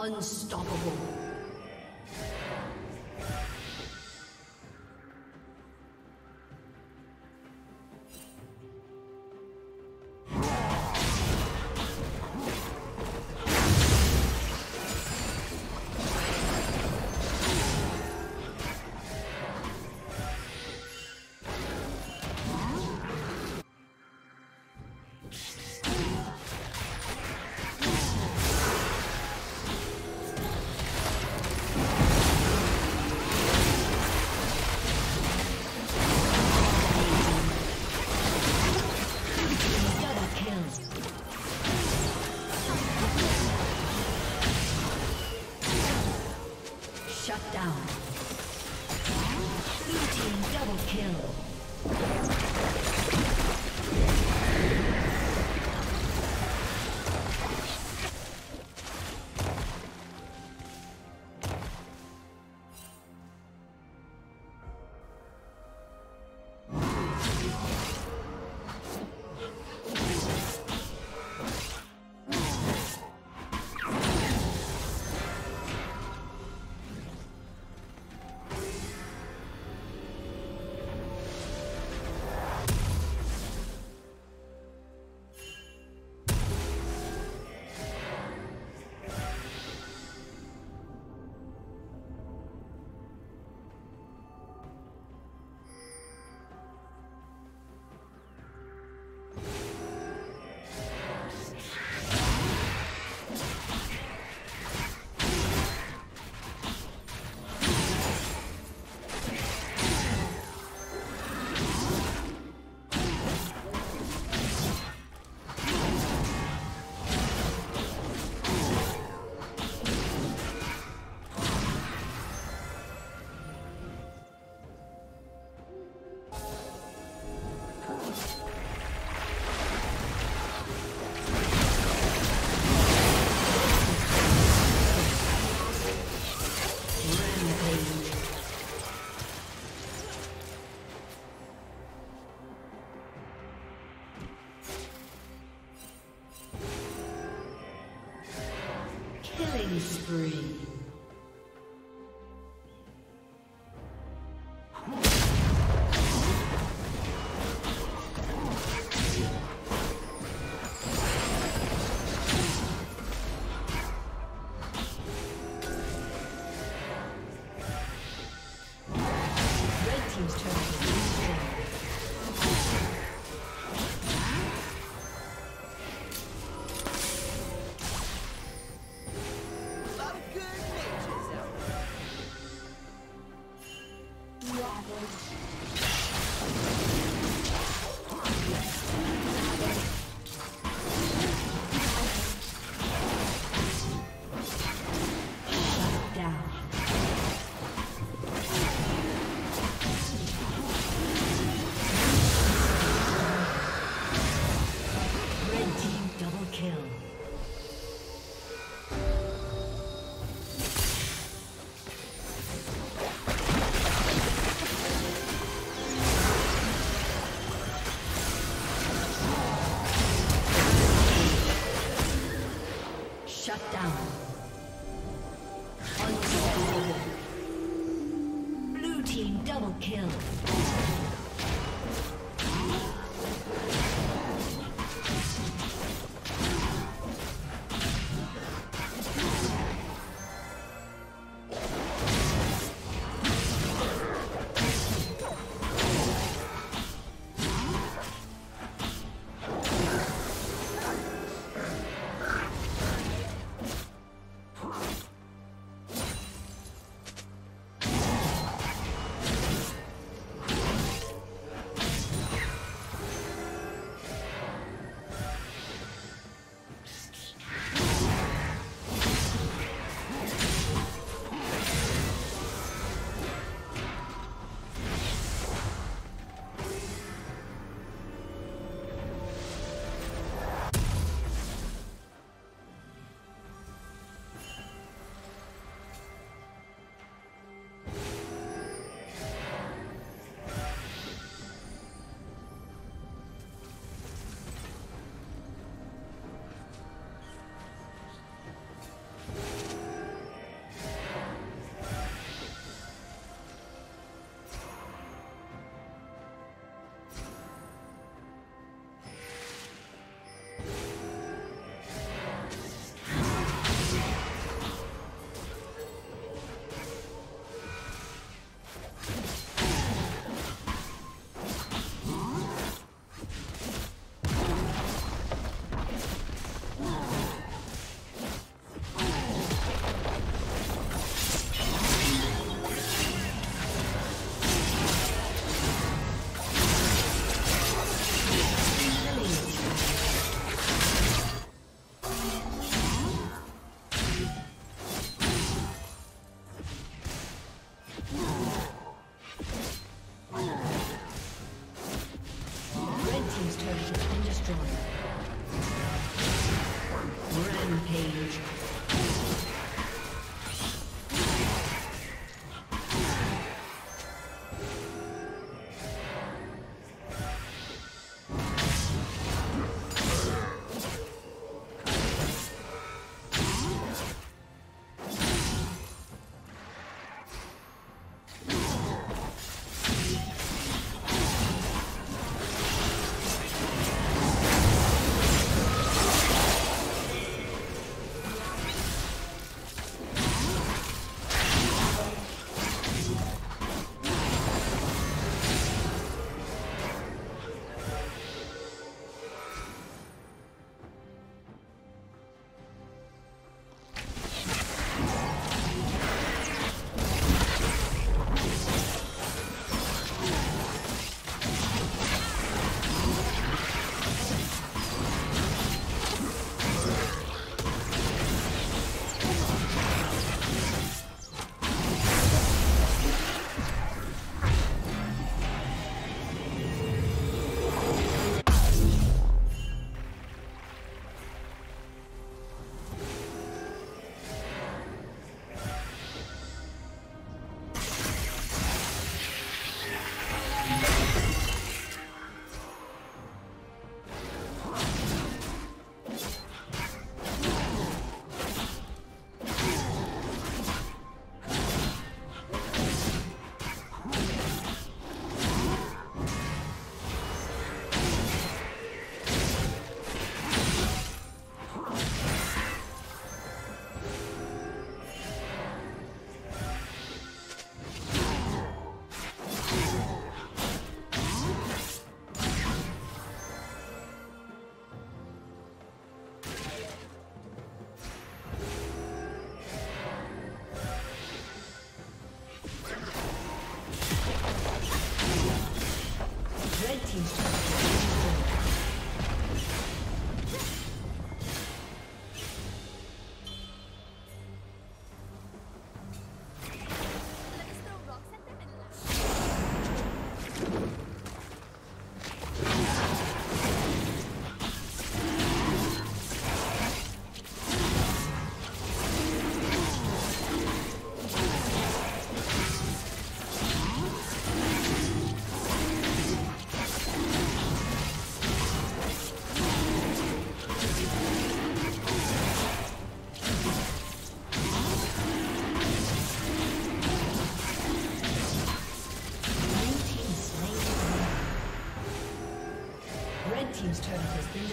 Unstoppable.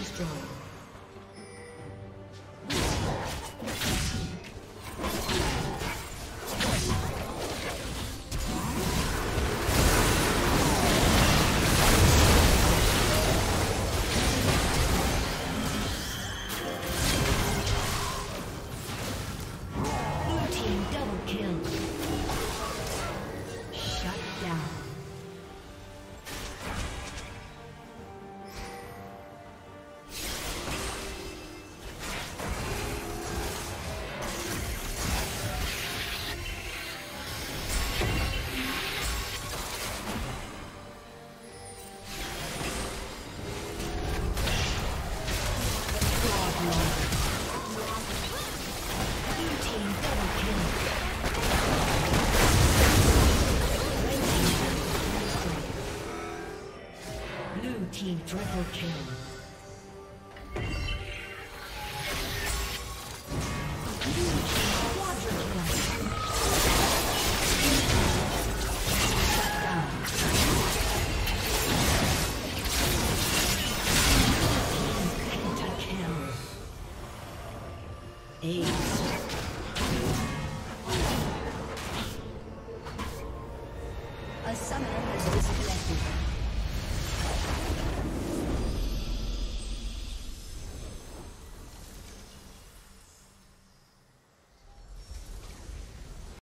Destroyed. Double kill. Shut down. Triple kill. Blue